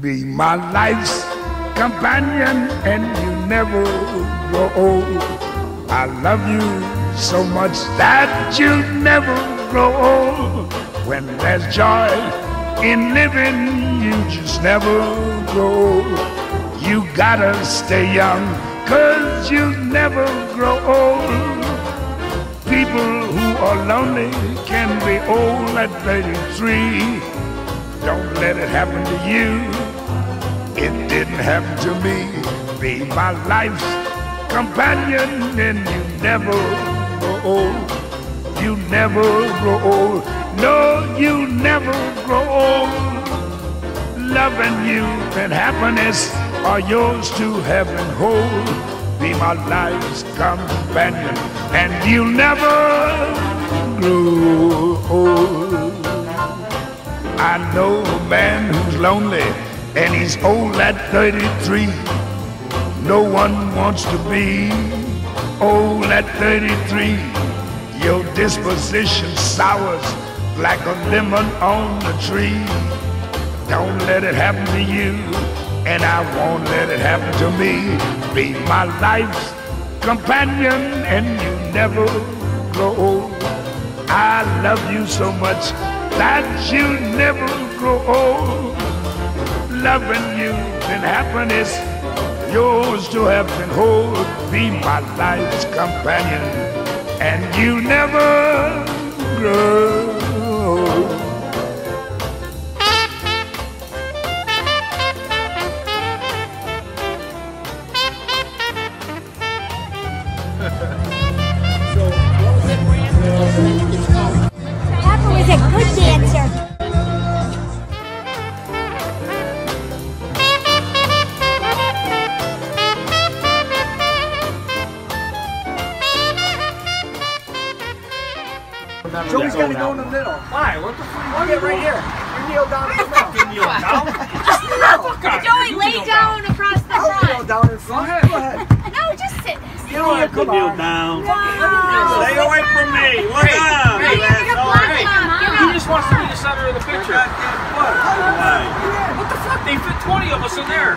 be my life's companion and you never grow old. I love you so much that you'll never grow old. When there's joy in living, you just never grow old. You gotta stay young, cause you never grow old. People who are lonely can be old at 33. Don't let it happen to you. It didn't happen to me. Be my life's companion and you never grow old. You never grow old. No, you never grow old. Love and youth and happiness are yours to have and hold. Be my life's companion and you'll never grow old. I know a man who's lonely and he's old at 33. No one wants to be old at 33. Your disposition sours like a lemon on the tree. Don't let it happen to you, and I won't let it happen to me. Be my life's companion, and you never grow old. I love you so much that you never grow old. Loving you and happiness, yours to have and hold. Be my life's companion, and you never grow Joey's got to go in the middle. Why? What the fuck? You get right here. You kneel down in the middle. You kneel down? Joey, lay down across the I'll kneel down in front. Go ahead. No, just sit. You know what? Come on. down. Wow. Stay away from me. Look out. Hey, you're gonna block mom. Get He out. just wants to be the center of the picture. What the fuck? They fit 20 of us in there.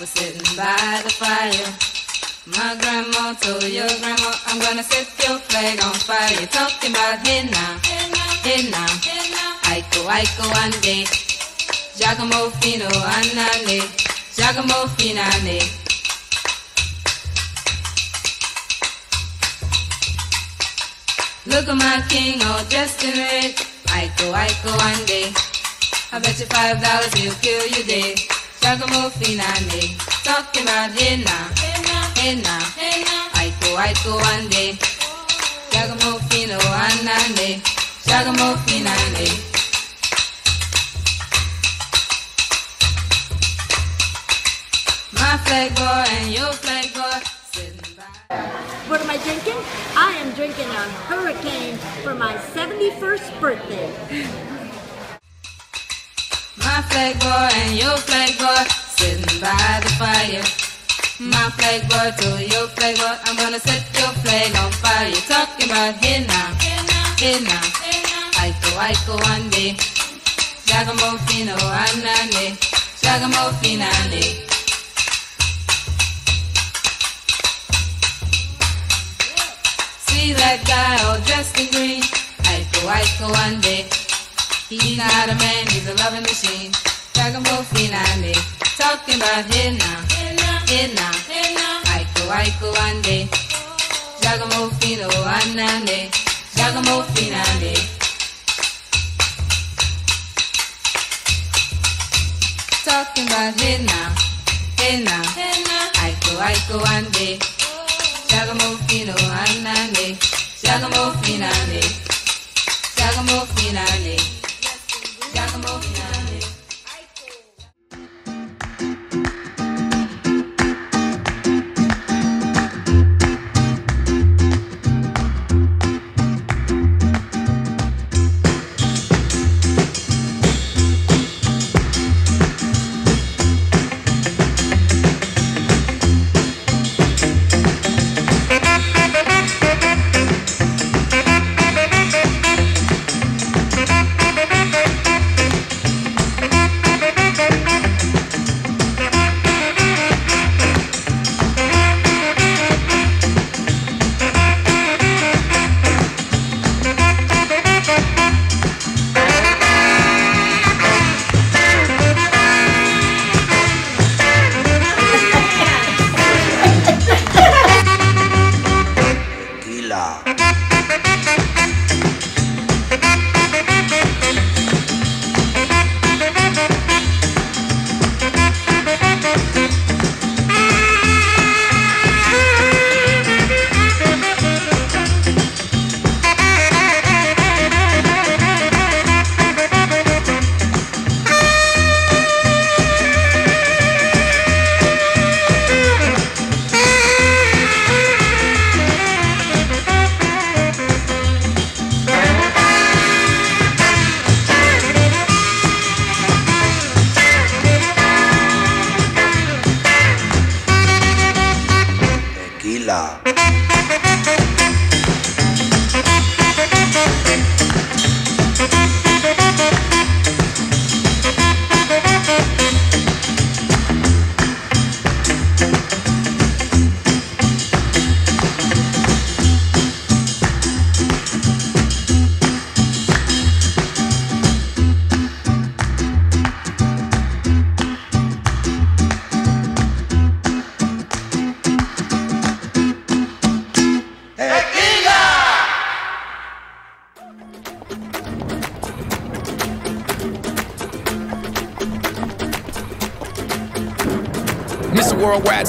was sitting by the fire. My grandma told your grandma, I'm gonna set your flag on fire. You're talking about hey now, Aiko, Aiko, ande. Giacomo Fino, anane, Giacomo Finane. Look at my king all dressed in red. Aiko, Aiko, ande. I bet you five dollars he'll kill you dead. Giacomo Finane, talking about now, hey now, Aiko, Aiko, ande. Giacomo Fino, anane, Giacomo Finane. My flag boy and your flag boy sitting by. What am I drinking? I am drinking a hurricane for my 71st birthday. My flag boy and your flag boy sitting by the fire. My flag boy to your flag boy, I'm gonna set your flag on fire. You're talking about here now, here now, Aiko, Aiko, ande. Giacomo Fino, anane, Giacomo Finane. See that guy all dressed in green, Aiko, Aiko, ande. He's not a man, he's a loving machine. Giacomo Finane, talking about here now, here now, Aiko, Aiko, ande. Giacomo Fino, anane, Giacomo Finane. Talking about here now, here now, Aiko, Aiko, ande. Giacomo Fino, anane, Giacomo Finane, Giacomo Finane. Giacomo Finale. Mr.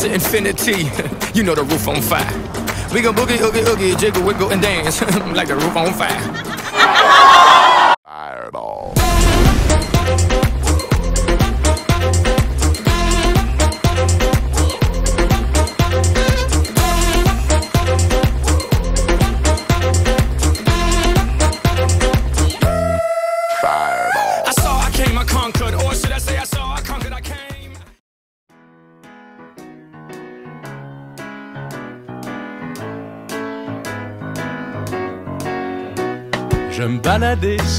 to infinity. you know the roof on fire. We gon' boogie, oogie, oogie, jiggle, wiggle, and dance like the roof on fire.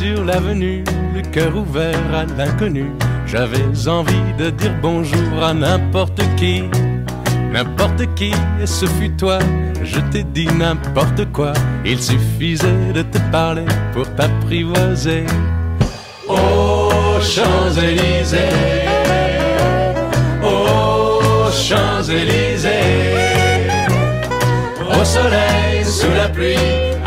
Sur l'avenue, le cœur ouvert à l'inconnu. J'avais envie de dire bonjour à n'importe qui, n'importe qui, et ce fut toi. Je t'ai dit n'importe quoi, il suffisait de te parler pour t'apprivoiser. Aux Champs-Élysées, aux Champs-Élysées, au soleil, sous la pluie,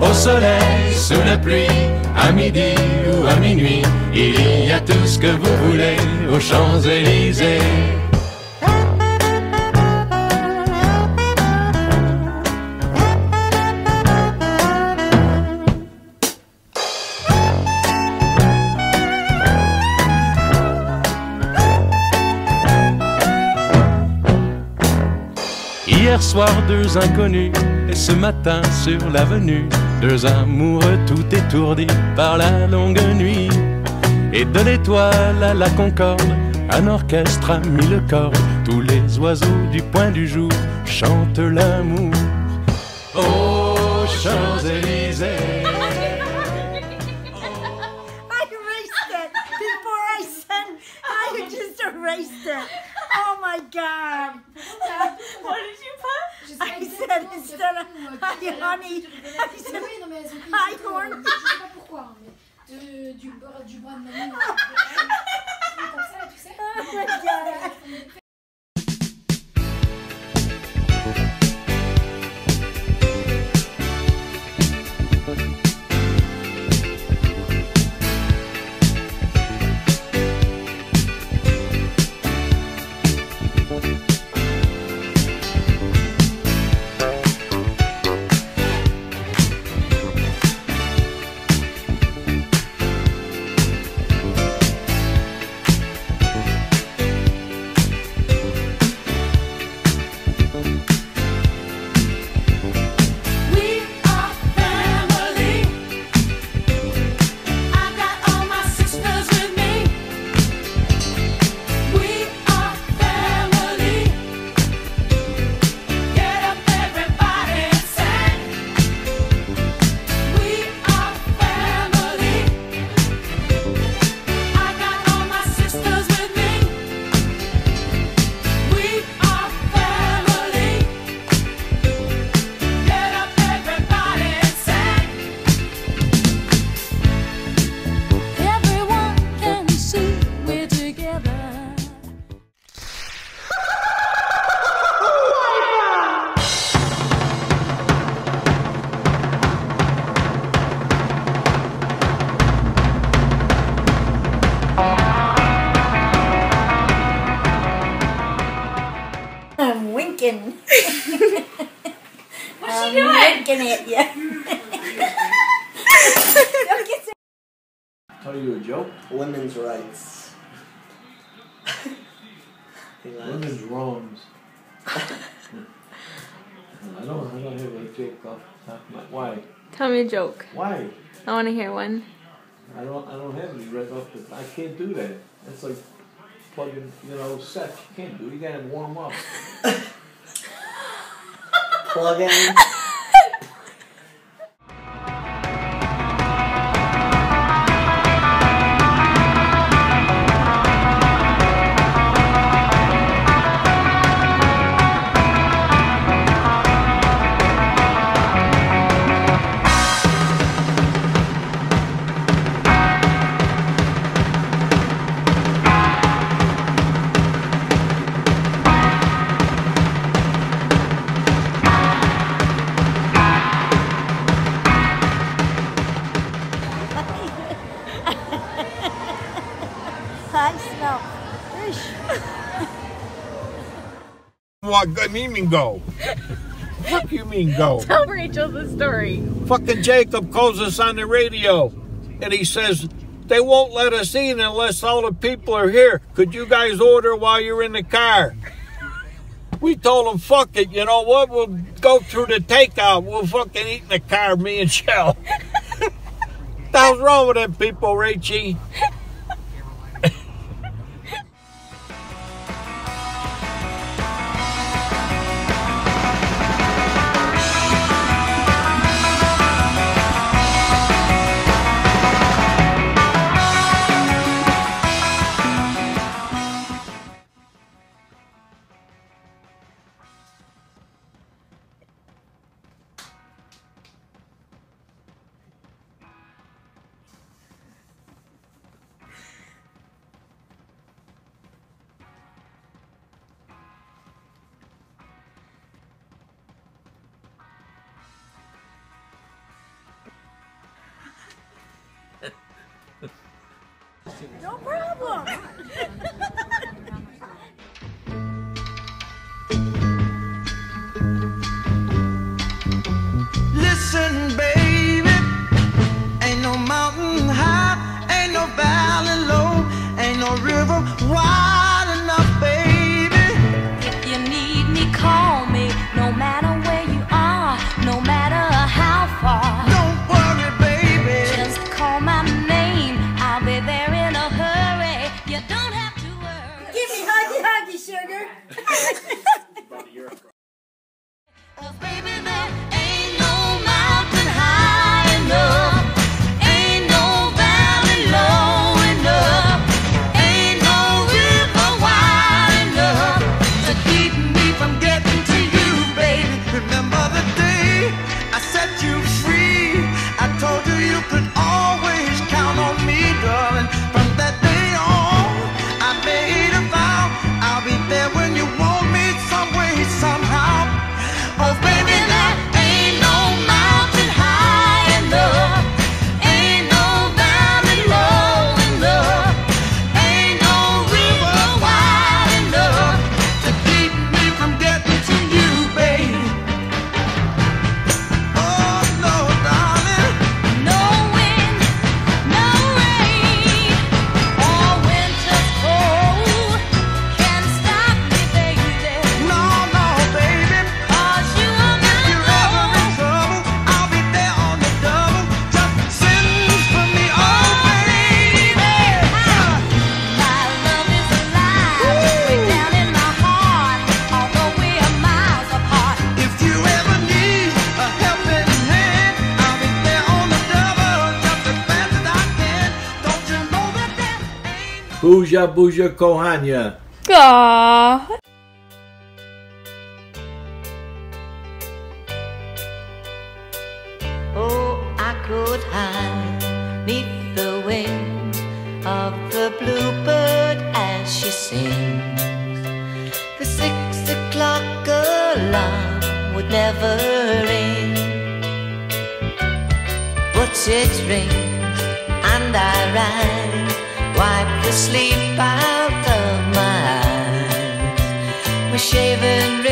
Au soleil, sous la pluie, à midi ou à minuit, il y a tout ce que vous voulez aux Champs-Élysées. Soir, deux inconnus, et ce matin sur l'avenue, deux amoureux tout étourdis par la longue nuit. Et de l'étoile à la concorde, un orchestre a mis le corps, tous les oiseaux du point du jour chantent l'amour. Aux Champs-Élysées. I erased it before I sent. I just erased it. Oh my god. What did you put? I said instead of hi honey, I said Oui, non, mais elles ont pris hi le horny. Je sais pas pourquoi, hein, mais de- du, bras- du bras de mamie. Comme ça, tu sais. Doing? winking at you. Don't get so- Tell you a joke. Women's rights. Women's wrongs. I don't. I don't have a joke off the top of my. Why? Tell me a joke. Why? I want to hear one. I don't. I don't have any right off the. I can't do that. It's like plugging. You know, sets. You can't do. You gotta warm up. Plug in. What I mean go? Fuck you mean go? Tell Rachel the story. Fucking Jacob calls us on the radio and he says, they won't let us in unless all the people are here. Could you guys order while you're in the car? We told him, fuck it, you know what? We'll go through the takeout. We'll fucking eat in the car, me and Shell. What's wrong with them people, Rachie? Listen, baby, ain't no mountain high, ain't no valley low, ain't no river wide Buja Buja Kohania. Aww. Oh, I could hide neath the wings of the bluebird as she sings. The six o'clock alarm would never ring, but it rings and I rise, wipe the sleep out of my eyes. My shaven